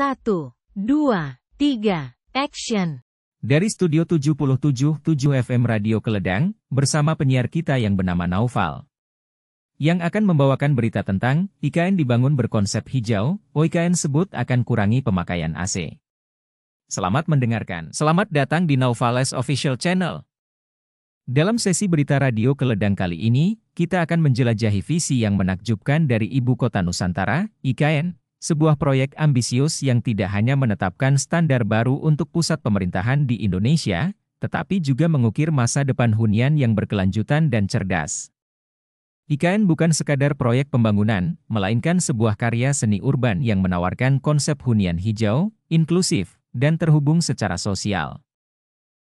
Satu, dua, tiga, action. Dari Studio 77 7 FM Radio Keledang, bersama penyiar kita yang bernama Naufal. Yang akan membawakan berita tentang, IKN dibangun berkonsep hijau, OIKN sebut akan kurangi pemakaian AC. Selamat mendengarkan. Selamat datang di Naufales Official Channel. Dalam sesi berita radio Keledang kali ini, kita akan menjelajahi visi yang menakjubkan dari Ibu Kota Nusantara, IKN, sebuah proyek ambisius yang tidak hanya menetapkan standar baru untuk pusat pemerintahan di Indonesia, tetapi juga mengukir masa depan hunian yang berkelanjutan dan cerdas. IKN bukan sekadar proyek pembangunan, melainkan sebuah karya seni urban yang menawarkan konsep hunian hijau, inklusif, dan terhubung secara sosial.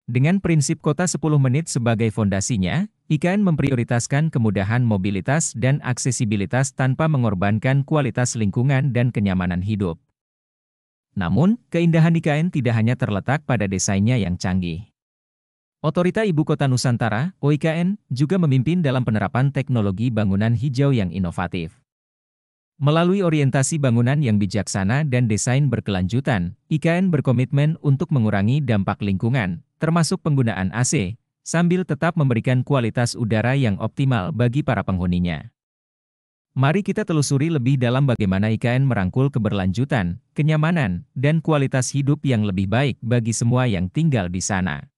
Dengan prinsip kota 10 menit sebagai fondasinya, IKN memprioritaskan kemudahan mobilitas dan aksesibilitas tanpa mengorbankan kualitas lingkungan dan kenyamanan hidup. Namun, keindahan IKN tidak hanya terletak pada desainnya yang canggih. Otorita Ibu Kota Nusantara, OIKN, juga memimpin dalam penerapan teknologi bangunan hijau yang inovatif. Melalui orientasi bangunan yang bijaksana dan desain berkelanjutan, IKN berkomitmen untuk mengurangi dampak lingkungan, termasuk penggunaan AC, sambil tetap memberikan kualitas udara yang optimal bagi para penghuninya. Mari kita telusuri lebih dalam bagaimana IKN merangkul keberlanjutan, kenyamanan, dan kualitas hidup yang lebih baik bagi semua yang tinggal di sana.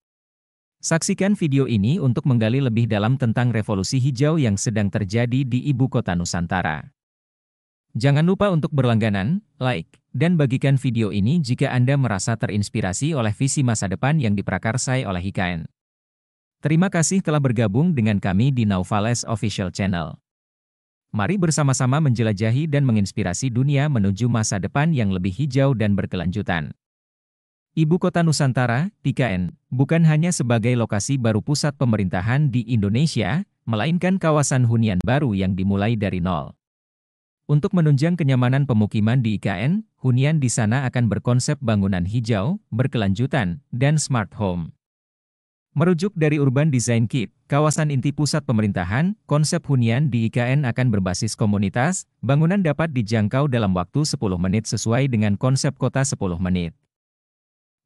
Saksikan video ini untuk menggali lebih dalam tentang revolusi hijau yang sedang terjadi di ibu kota Nusantara. Jangan lupa untuk berlangganan, like, dan bagikan video ini jika Anda merasa terinspirasi oleh visi masa depan yang diprakarsai oleh IKN. Terima kasih telah bergabung dengan kami di Naufales Official Channel. Mari bersama-sama menjelajahi dan menginspirasi dunia menuju masa depan yang lebih hijau dan berkelanjutan. Ibu Kota Nusantara, IKN, bukan hanya sebagai lokasi baru pusat pemerintahan di Indonesia, melainkan kawasan hunian baru yang dimulai dari nol. Untuk menunjang kenyamanan pemukiman di IKN, hunian di sana akan berkonsep bangunan hijau, berkelanjutan, dan smart home. Merujuk dari Urban Design Kit, kawasan inti pusat pemerintahan, konsep hunian di IKN akan berbasis komunitas, bangunan dapat dijangkau dalam waktu 10 menit sesuai dengan konsep kota 10 menit.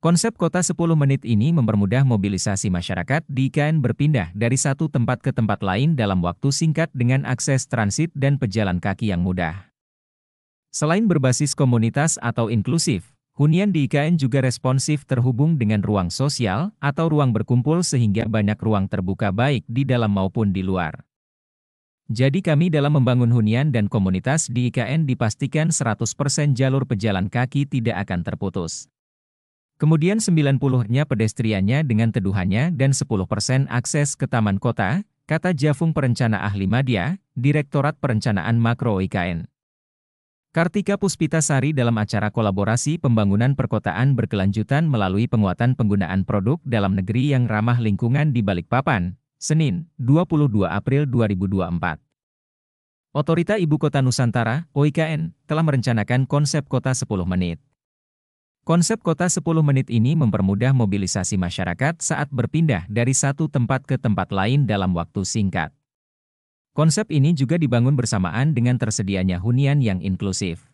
Konsep kota 10 menit ini mempermudah mobilisasi masyarakat di IKN berpindah dari satu tempat ke tempat lain dalam waktu singkat dengan akses transit dan pejalan kaki yang mudah. Selain berbasis komunitas atau inklusif, hunian di IKN juga responsif terhubung dengan ruang sosial atau ruang berkumpul sehingga banyak ruang terbuka baik di dalam maupun di luar. Jadi kami dalam membangun hunian dan komunitas di IKN dipastikan 100% jalur pejalan kaki tidak akan terputus. Kemudian 90-nya pedestriannya dengan teduhannya dan 10% akses ke taman kota, kata Jafung Perencana Ahli Madya, Direktorat Perencanaan Makro IKN. Kartika Puspitasari dalam acara kolaborasi pembangunan perkotaan berkelanjutan melalui penguatan penggunaan produk dalam negeri yang ramah lingkungan di Balikpapan, Senin, 22 April 2024. Otorita Ibu Kota Nusantara, OIKN, telah merencanakan konsep kota 10 menit. Konsep kota 10 menit ini mempermudah mobilisasi masyarakat saat berpindah dari satu tempat ke tempat lain dalam waktu singkat. Konsep ini juga dibangun bersamaan dengan tersedianya hunian yang inklusif.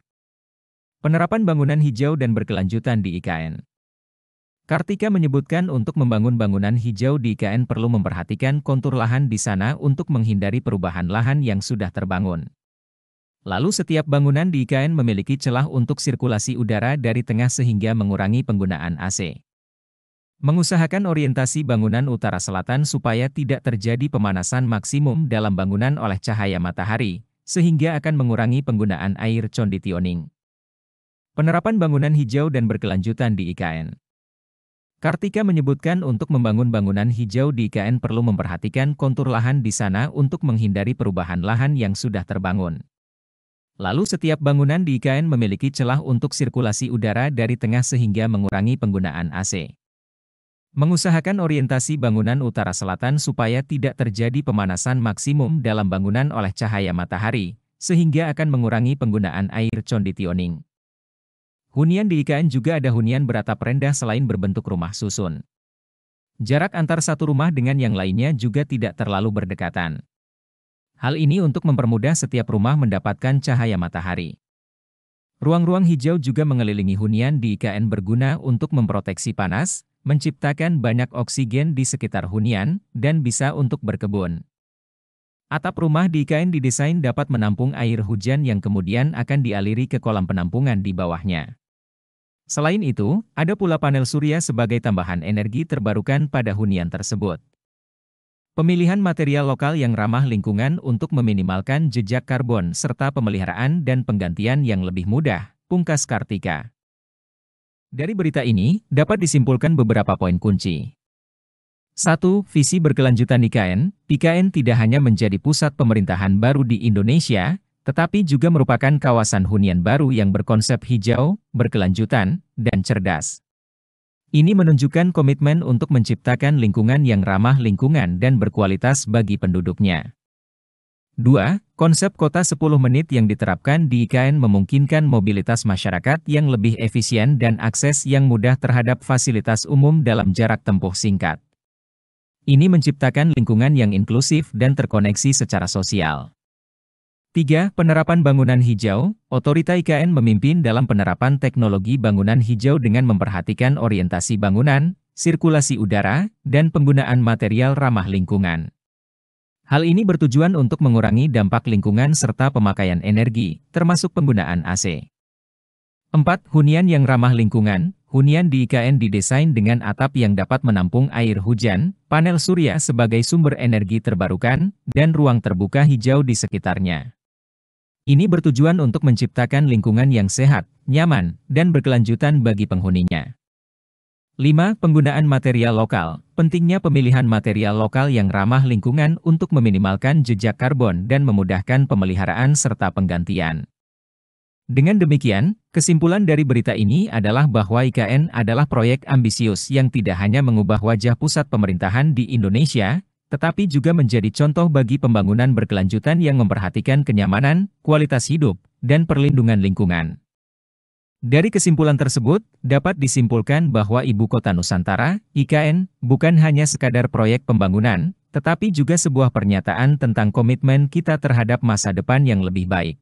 Penerapan bangunan hijau dan berkelanjutan di IKN. Kartika menyebutkan untuk membangun bangunan hijau di IKN perlu memperhatikan kontur lahan di sana untuk menghindari perubahan lahan yang sudah terbangun. Lalu setiap bangunan di IKN memiliki celah untuk sirkulasi udara dari tengah sehingga mengurangi penggunaan AC. Mengusahakan orientasi bangunan utara selatan supaya tidak terjadi pemanasan maksimum dalam bangunan oleh cahaya matahari, sehingga akan mengurangi penggunaan air conditioning. Penerapan bangunan hijau dan berkelanjutan di IKN. Kartika menyebutkan untuk membangun bangunan hijau di IKN perlu memperhatikan kontur lahan di sana untuk menghindari perubahan lahan yang sudah terbangun. Lalu setiap bangunan di IKN memiliki celah untuk sirkulasi udara dari tengah sehingga mengurangi penggunaan AC. Mengusahakan orientasi bangunan utara selatan supaya tidak terjadi pemanasan maksimum dalam bangunan oleh cahaya matahari, sehingga akan mengurangi penggunaan air conditioning. Hunian di IKN juga ada hunian beratap rendah selain berbentuk rumah susun. Jarak antar satu rumah dengan yang lainnya juga tidak terlalu berdekatan. Hal ini untuk mempermudah setiap rumah mendapatkan cahaya matahari. Ruang-ruang hijau juga mengelilingi hunian di IKN berguna untuk memproteksi panas, menciptakan banyak oksigen di sekitar hunian, dan bisa untuk berkebun. Atap rumah di IKN didesain dapat menampung air hujan yang kemudian akan dialiri ke kolam penampungan di bawahnya. Selain itu, ada pula panel surya sebagai tambahan energi terbarukan pada hunian tersebut. Pemilihan material lokal yang ramah lingkungan untuk meminimalkan jejak karbon serta pemeliharaan dan penggantian yang lebih mudah, pungkas Kartika. Dari berita ini, dapat disimpulkan beberapa poin kunci. 1. Visi berkelanjutan IKN, IKN tidak hanya menjadi pusat pemerintahan baru di Indonesia, tetapi juga merupakan kawasan hunian baru yang berkonsep hijau, berkelanjutan, dan cerdas. Ini menunjukkan komitmen untuk menciptakan lingkungan yang ramah lingkungan dan berkualitas bagi penduduknya. 2. Konsep kota 10 menit yang diterapkan di IKN memungkinkan mobilitas masyarakat yang lebih efisien dan akses yang mudah terhadap fasilitas umum dalam jarak tempuh singkat. Ini menciptakan lingkungan yang inklusif dan terkoneksi secara sosial. 3. Penerapan bangunan hijau, Otorita IKN memimpin dalam penerapan teknologi bangunan hijau dengan memperhatikan orientasi bangunan, sirkulasi udara, dan penggunaan material ramah lingkungan. Hal ini bertujuan untuk mengurangi dampak lingkungan serta pemakaian energi, termasuk penggunaan AC. 4. Hunian yang ramah lingkungan, hunian di IKN didesain dengan atap yang dapat menampung air hujan, panel surya sebagai sumber energi terbarukan, dan ruang terbuka hijau di sekitarnya. Ini bertujuan untuk menciptakan lingkungan yang sehat, nyaman, dan berkelanjutan bagi penghuninya. 5. Penggunaan material lokal. Pentingnya pemilihan material lokal yang ramah lingkungan untuk meminimalkan jejak karbon dan memudahkan pemeliharaan serta penggantian. Dengan demikian, kesimpulan dari berita ini adalah bahwa IKN adalah proyek ambisius yang tidak hanya mengubah wajah pusat pemerintahan di Indonesia, tetapi juga menjadi contoh bagi pembangunan berkelanjutan yang memperhatikan kenyamanan, kualitas hidup, dan perlindungan lingkungan. Dari kesimpulan tersebut, dapat disimpulkan bahwa Ibu Kota Nusantara, IKN, bukan hanya sekadar proyek pembangunan, tetapi juga sebuah pernyataan tentang komitmen kita terhadap masa depan yang lebih baik.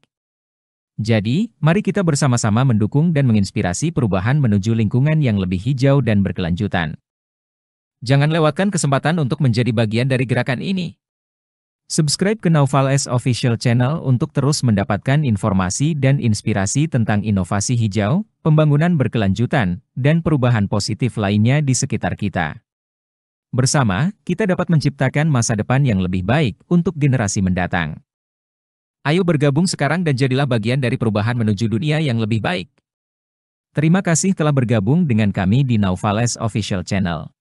Jadi, mari kita bersama-sama mendukung dan menginspirasi perubahan menuju lingkungan yang lebih hijau dan berkelanjutan. Jangan lewatkan kesempatan untuk menjadi bagian dari gerakan ini. Subscribe ke Naufal S Official Channel untuk terus mendapatkan informasi dan inspirasi tentang inovasi hijau, pembangunan berkelanjutan, dan perubahan positif lainnya di sekitar kita. Bersama, kita dapat menciptakan masa depan yang lebih baik untuk generasi mendatang. Ayo bergabung sekarang dan jadilah bagian dari perubahan menuju dunia yang lebih baik. Terima kasih telah bergabung dengan kami di Naufales Official Channel.